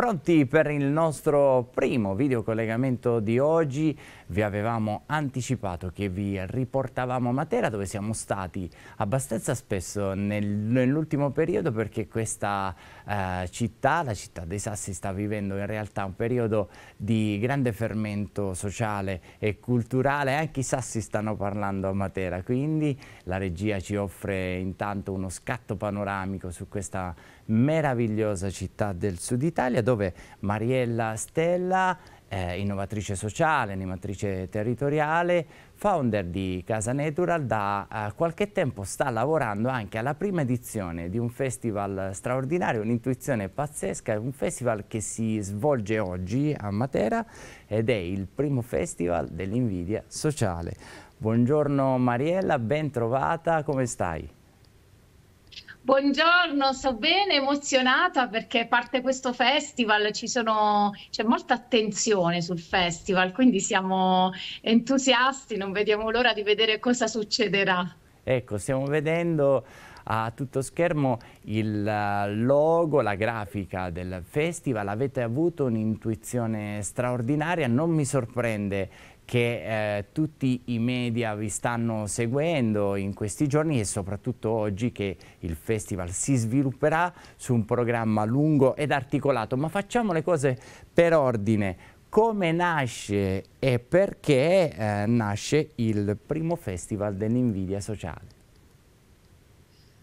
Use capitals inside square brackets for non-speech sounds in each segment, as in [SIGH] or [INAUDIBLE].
Pronti per il nostro primo videocollegamento di oggi? Vi avevamo anticipato che vi riportavamo a Matera dove siamo stati abbastanza spesso nel, nell'ultimo periodo perché questa eh, città, la città dei Sassi, sta vivendo in realtà un periodo di grande fermento sociale e culturale. Anche i Sassi stanno parlando a Matera, quindi la regia ci offre intanto uno scatto panoramico su questa meravigliosa città del sud Italia dove Mariella Stella, eh, innovatrice sociale, animatrice territoriale, founder di Casa Natural, da eh, qualche tempo sta lavorando anche alla prima edizione di un festival straordinario, un'intuizione pazzesca, un festival che si svolge oggi a Matera ed è il primo festival dell'invidia sociale. Buongiorno Mariella, ben trovata, come stai? Buongiorno, sto bene, emozionata perché parte questo festival, c'è molta attenzione sul festival, quindi siamo entusiasti, non vediamo l'ora di vedere cosa succederà. Ecco, stiamo vedendo a tutto schermo il logo, la grafica del festival, avete avuto un'intuizione straordinaria, non mi sorprende che eh, tutti i media vi stanno seguendo in questi giorni e soprattutto oggi che il festival si svilupperà su un programma lungo ed articolato. Ma facciamo le cose per ordine. Come nasce e perché eh, nasce il primo festival dell'invidia sociale?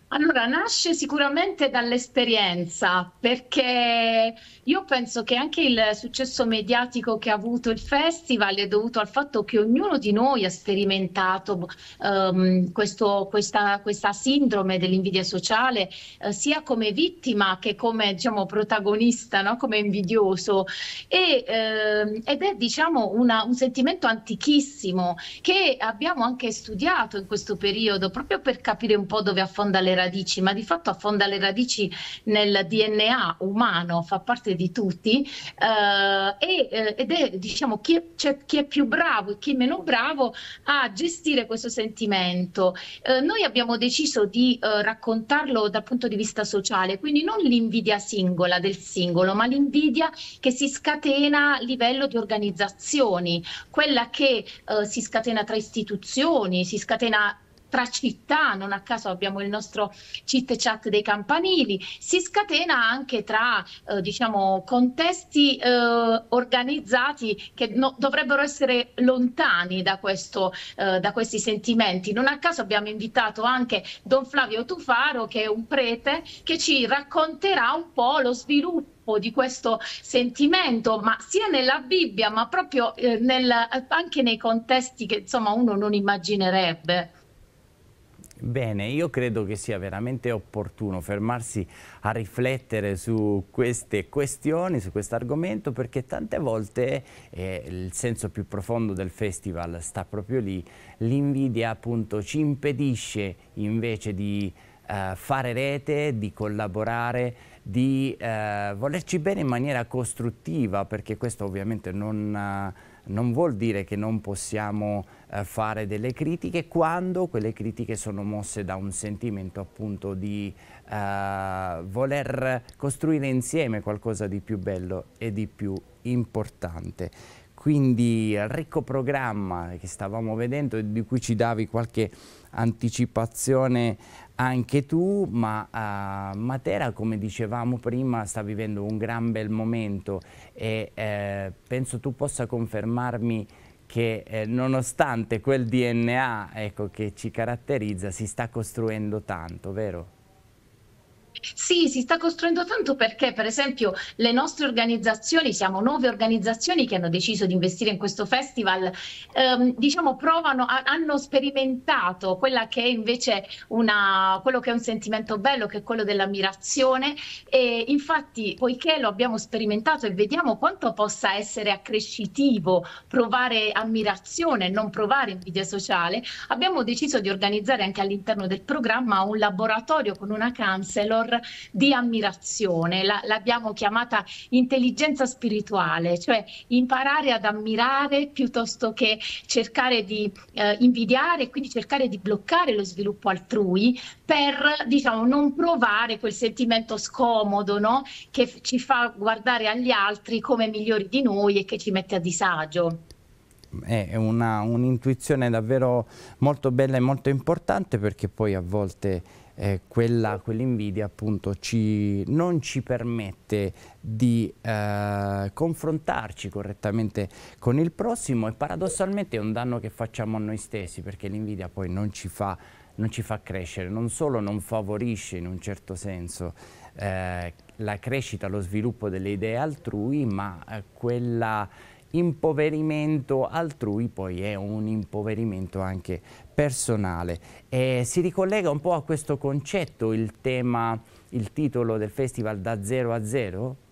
Allora, nasce sicuramente dall'esperienza, perché io penso che anche il successo mediatico che ha avuto il festival è dovuto al fatto che ognuno di noi ha sperimentato um, questo, questa, questa, sindrome dell'invidia sociale, uh, sia come vittima che come diciamo, protagonista, no? come invidioso. E, uh, ed è diciamo, una, un sentimento antichissimo che abbiamo anche studiato in questo periodo, proprio per capire un po' dove affonda le radici, ma di fatto affonda le radici nel DNA umano, fa parte di tutti eh, e, eh, ed è diciamo chi è, cioè, chi è, più bravo e chi è meno bravo a gestire questo sentimento. Eh, noi abbiamo deciso di eh, raccontarlo dal punto di vista sociale, quindi non l'invidia singola del singolo, ma l'invidia che si scatena a livello di organizzazioni, quella che eh, si scatena tra istituzioni, si scatena tra città, non a caso abbiamo il nostro cheat chat dei campanili, si scatena anche tra eh, diciamo, contesti eh, organizzati che no, dovrebbero essere lontani da, questo, eh, da questi sentimenti. Non a caso abbiamo invitato anche Don Flavio Tufaro, che è un prete, che ci racconterà un po' lo sviluppo di questo sentimento, ma sia nella Bibbia, ma proprio eh, nel, anche nei contesti che insomma uno non immaginerebbe. Bene, io credo che sia veramente opportuno fermarsi a riflettere su queste questioni, su questo argomento, perché tante volte eh, il senso più profondo del festival sta proprio lì. L'invidia appunto ci impedisce invece di eh, fare rete, di collaborare, di eh, volerci bene in maniera costruttiva, perché questo ovviamente non... Non vuol dire che non possiamo eh, fare delle critiche quando quelle critiche sono mosse da un sentimento appunto di eh, voler costruire insieme qualcosa di più bello e di più importante. Quindi ricco programma che stavamo vedendo e di cui ci davi qualche anticipazione anche tu, ma uh, Matera, come dicevamo prima, sta vivendo un gran bel momento e eh, penso tu possa confermarmi che eh, nonostante quel DNA ecco, che ci caratterizza si sta costruendo tanto, vero? Sì, si sta costruendo tanto perché, per esempio, le nostre organizzazioni, siamo nove organizzazioni che hanno deciso di investire in questo festival, ehm, diciamo, provano, a, hanno sperimentato quella che è invece una, quello che è un sentimento bello, che è quello dell'ammirazione. E infatti, poiché lo abbiamo sperimentato e vediamo quanto possa essere accrescitivo provare ammirazione e non provare invidia sociale, abbiamo deciso di organizzare anche all'interno del programma un laboratorio con una counselor factor di ammirazione, l'abbiamo chiamata intelligenza spirituale, cioè imparare ad ammirare piuttosto che cercare di eh, invidiare e quindi cercare di bloccare lo sviluppo altrui per diciamo non provare quel sentimento scomodo no? che ci fa guardare agli altri come migliori di noi e che ci mette a disagio è un'intuizione un davvero molto bella e molto importante perché poi a volte eh, quell'invidia quell appunto ci, non ci permette di eh, confrontarci correttamente con il prossimo e paradossalmente è un danno che facciamo a noi stessi perché l'invidia poi non ci, fa, non ci fa crescere, non solo non favorisce in un certo senso eh, la crescita, lo sviluppo delle idee altrui, ma eh, quella impoverimento altrui poi è un impoverimento anche personale. E si ricollega un po' a questo concetto il tema, il titolo del festival da zero a zero?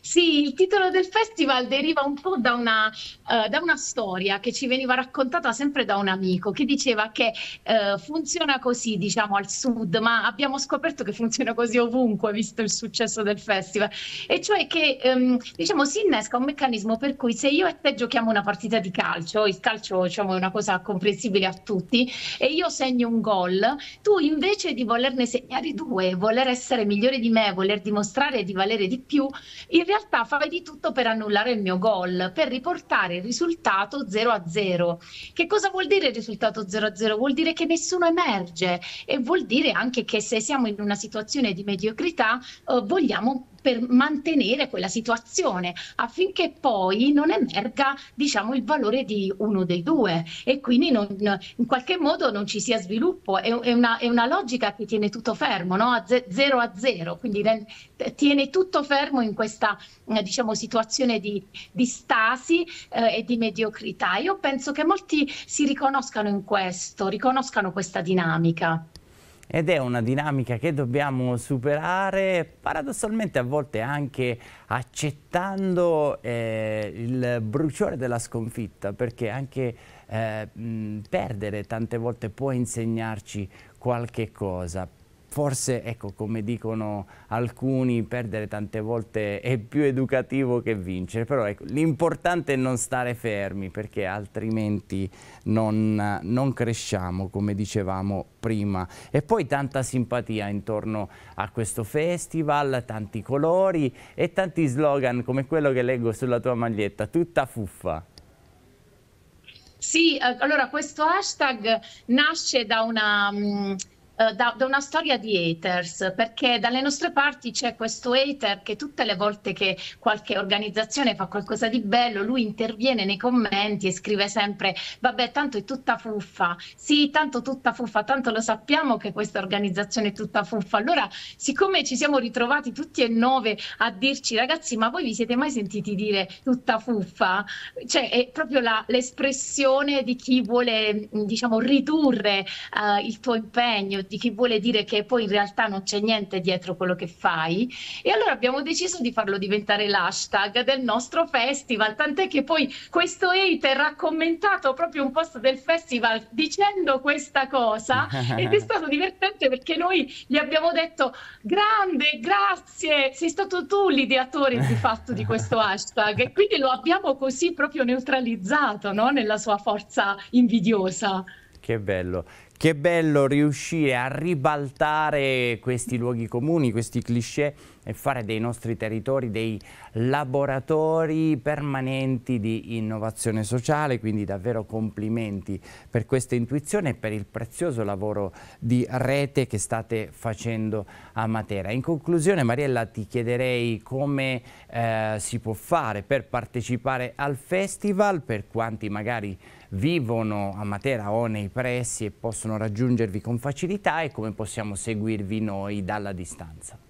Sì, il titolo del festival deriva un po' da una, uh, da una, storia che ci veniva raccontata sempre da un amico che diceva che uh, funziona così, diciamo, al sud, ma abbiamo scoperto che funziona così ovunque, visto il successo del festival, e cioè che, um, diciamo, si innesca un meccanismo per cui se io e te giochiamo una partita di calcio, il calcio diciamo, è una cosa comprensibile a tutti, e io segno un gol, tu invece di volerne segnare due, voler essere migliore di me, voler dimostrare di valere di più, in realtà fai di tutto per annullare il mio gol, per riportare il risultato 0 a 0. Che cosa vuol dire il risultato 0 a 0? Vuol dire che nessuno emerge e vuol dire anche che se siamo in una situazione di mediocrità eh, vogliamo per mantenere quella situazione affinché poi non emerga diciamo il valore di uno dei due. E quindi non, in qualche modo non ci sia sviluppo. È, è, una, è una, logica che tiene tutto fermo no? a ze, zero a zero. Quindi tiene tutto fermo in questa diciamo situazione di, di stasi eh, e di mediocrità. Io penso che molti si riconoscano in questo riconoscano questa dinamica ed è una dinamica che dobbiamo superare paradossalmente a volte anche accettando eh, il bruciore della sconfitta perché anche eh, mh, perdere tante volte può insegnarci qualche cosa forse, ecco, come dicono alcuni, perdere tante volte è più educativo che vincere, però ecco, l'importante è non stare fermi perché altrimenti non, non, cresciamo, come dicevamo prima. E poi tanta simpatia intorno a questo festival, tanti colori e tanti slogan come quello che leggo sulla tua maglietta, tutta fuffa. Sì, eh, allora questo hashtag nasce da una... Eh, da, da, una storia di haters, perché dalle nostre parti c'è questo hater che tutte le volte che qualche organizzazione fa qualcosa di bello, lui interviene nei commenti e scrive sempre, vabbè, tanto è tutta fuffa, sì, tanto tutta fuffa, tanto lo sappiamo che questa organizzazione è tutta fuffa. Allora, siccome ci siamo ritrovati tutti e nove a dirci, ragazzi, ma voi vi siete mai sentiti dire tutta fuffa? Cioè, è proprio l'espressione di chi vuole, diciamo, ridurre uh, il tuo impegno, di chi vuole dire che poi in realtà non c'è niente dietro quello che fai. E allora abbiamo deciso di farlo diventare l'hashtag del nostro festival, tant'è che poi questo hater ha commentato proprio un post del festival dicendo questa cosa ed è [LAUGHS] stato divertente perché noi gli abbiamo detto grande, grazie, sei stato tu l'ideatore di fatto di questo [LAUGHS] hashtag e quindi lo abbiamo così proprio neutralizzato no? nella sua forza invidiosa. Che bello. Che bello riuscire a ribaltare questi luoghi comuni, questi cliché e fare dei nostri territori dei laboratori permanenti di innovazione sociale, quindi davvero complimenti per questa intuizione e per il prezioso lavoro di rete che state facendo a Matera. In conclusione Mariella ti chiederei come eh, si può fare per partecipare al festival, per quanti magari vivono a Matera o nei pressi e possono raggiungervi con facilità e come possiamo seguirvi noi dalla distanza.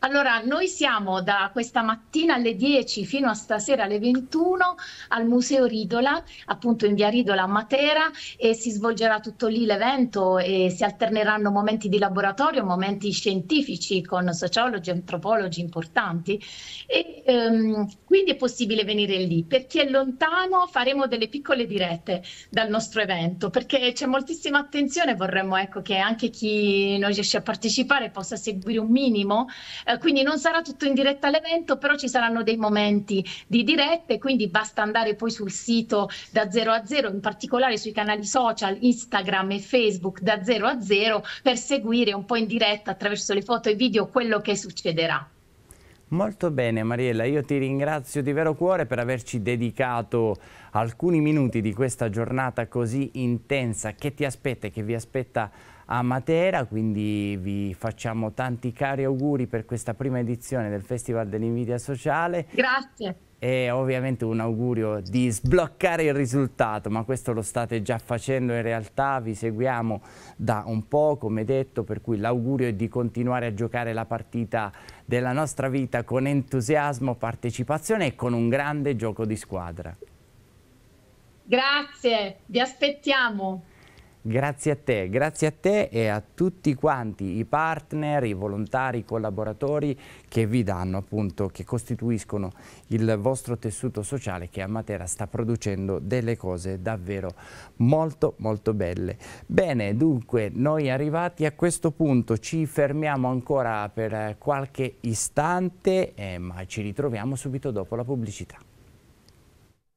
Allora, noi siamo da questa mattina alle 10 fino a stasera alle 21 al Museo Ridola, appunto in via Ridola a Matera e si svolgerà tutto lì l'evento e si alterneranno momenti di laboratorio, momenti scientifici con sociologi, antropologi importanti e ehm, quindi è possibile venire lì. Per chi è lontano faremo delle piccole dirette dal nostro evento perché c'è moltissima attenzione, vorremmo ecco, che anche chi non riesce a partecipare possa seguire un minimo eh, quindi non sarà tutto in diretta all'evento, però ci saranno dei momenti di dirette, quindi basta andare poi sul sito da 0 a 0, in particolare sui canali social Instagram e Facebook da 0 a 0 per seguire un po' in diretta attraverso le foto e video quello che succederà. Molto bene Mariella, io ti ringrazio di vero cuore per averci dedicato alcuni minuti di questa giornata così intensa che ti aspetta e che vi aspetta a Matera, quindi vi facciamo tanti cari auguri per questa prima edizione del Festival dell'Invidia Sociale. Grazie. E ovviamente un augurio di sbloccare il risultato, ma questo lo state già facendo in realtà, vi seguiamo da un po', come detto, per cui l'augurio è di continuare a giocare la partita della nostra vita con entusiasmo, partecipazione e con un grande gioco di squadra. Grazie, vi aspettiamo. Grazie a te, grazie a te e a tutti quanti i partner, i volontari, i collaboratori che vi danno appunto, che costituiscono il vostro tessuto sociale che a Matera sta producendo delle cose davvero molto molto belle. Bene, dunque noi arrivati a questo punto ci fermiamo ancora per qualche istante eh, ma ci ritroviamo subito dopo la pubblicità.